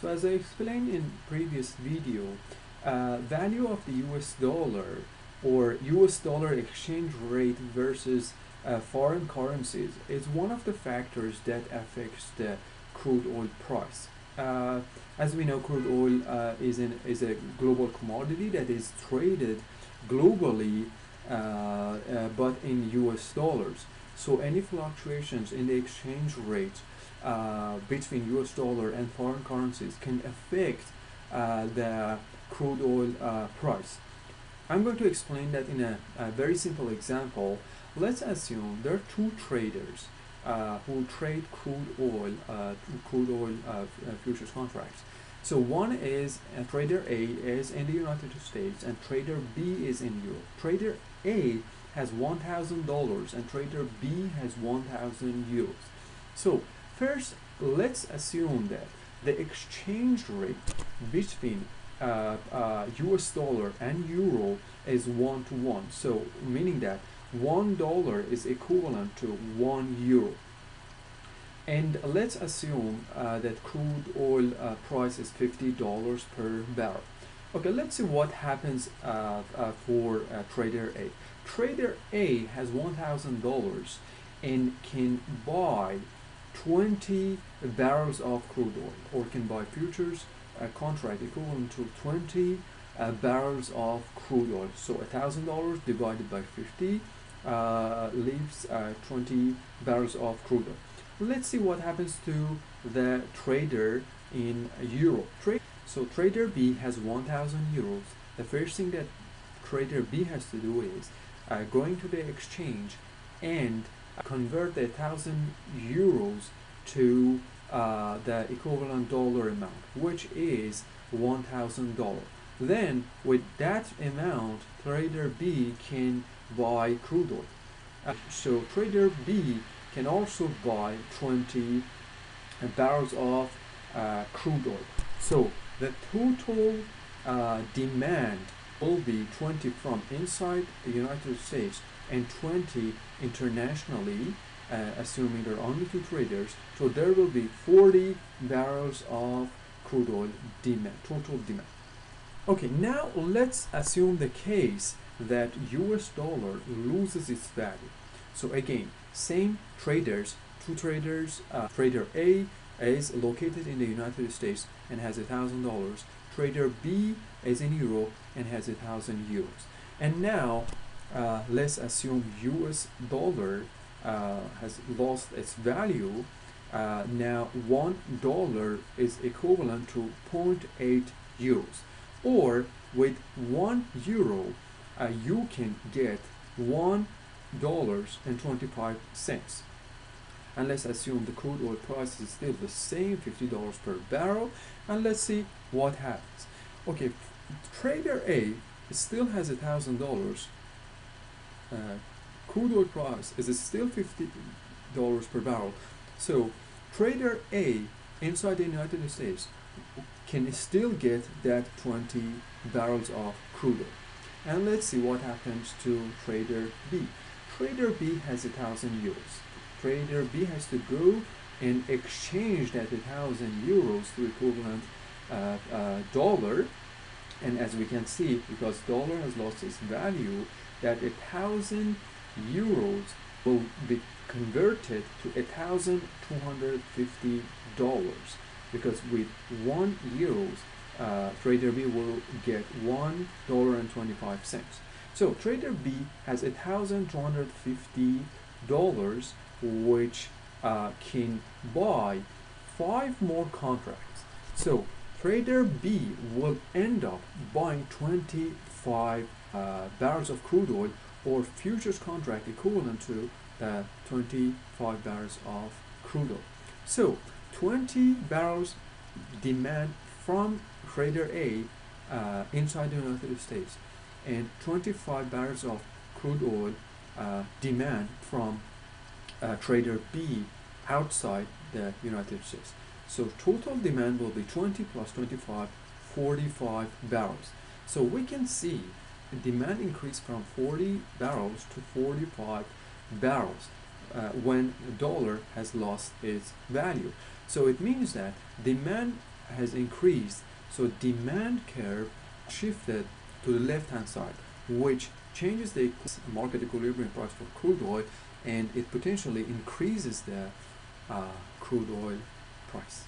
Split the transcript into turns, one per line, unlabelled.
So as I explained in previous video, uh, value of the US dollar or US dollar exchange rate versus uh, foreign currencies is one of the factors that affects the crude oil price. Uh, as we know, crude oil uh, is, in, is a global commodity that is traded globally, uh, uh, but in US dollars. So any fluctuations in the exchange rate uh, between US dollar and foreign currencies can affect uh, the crude oil uh, price. I'm going to explain that in a, a, very simple example. Let's assume there are two traders uh, who trade crude oil, uh, crude oil uh, futures contracts. So one is a trader A is in the United States and trader B is in Europe. Trader A has $1,000 and trader B has 1,000 euros. So First, let's assume that the exchange rate between uh, uh, US dollar and euro is one to one. So meaning that one dollar is equivalent to one euro. And let's assume uh, that crude oil uh, price is $50 per barrel. Okay, let's see what happens uh, uh, for trader A. Trader A has $1,000 and can buy 20 barrels of crude oil or can buy futures a contract equivalent to 20 uh, barrels of crude oil. So a $1,000 divided by 50 uh, leaves uh, 20 barrels of crude oil. Let's see what happens to the trader in euro. So trader B has 1,000 euros. The first thing that trader B has to do is uh, going to the exchange and convert the thousand euros to uh, the equivalent dollar amount, which is one thousand dollar. Then, with that amount, trader B can buy crude oil. Uh, so trader B can also buy 20 barrels of uh, crude oil. So the total uh, demand will be 20 from inside the United States and 20 internationally, uh, assuming there are only two traders. So there will be 40 barrels of crude oil demand, total demand. Okay, now let's assume the case that US dollar loses its value. So again, same traders, two traders, uh, trader A is located in the United States and has a thousand dollars. Trader B is in Europe and has a thousand euros. And now uh, let's assume US dollar uh, has lost its value. Uh, now one dollar is equivalent to 0.8 euros. Or with one euro uh, you can get one dollars and 25 cents and let's assume the crude oil price is still the same $50 per barrel and let's see what happens okay trader A still has a thousand dollars uh, crude oil price is still $50 per barrel. So trader A inside the United States can still get that 20 barrels of crude oil. And let's see what happens to trader B. Trader B has a thousand euros. Trader B has to go and exchange that 1000 euros to equivalent uh, uh, dollar and as we can see because dollar has lost its value that thousand euros will be converted to thousand two hundred fifty dollars because with one euros uh, trader B will get one dollar and twenty five cents. So trader B has thousand two hundred fifty dollars which uh, can buy five more contracts. So trader B will end up buying 25 uh, barrels of crude oil or futures contract equivalent to uh, 25 barrels of crude oil. So 20 barrels demand from trader A uh, inside the United States and 25 barrels of crude oil uh, demand from uh, trader B outside the United States. So total demand will be 20 plus 25, 45 barrels. So we can see demand increased from 40 barrels to 45 barrels uh, when the dollar has lost its value. So it means that demand has increased so demand curve shifted to the left hand side which changes the market equilibrium price for crude oil and it potentially increases the uh, crude oil price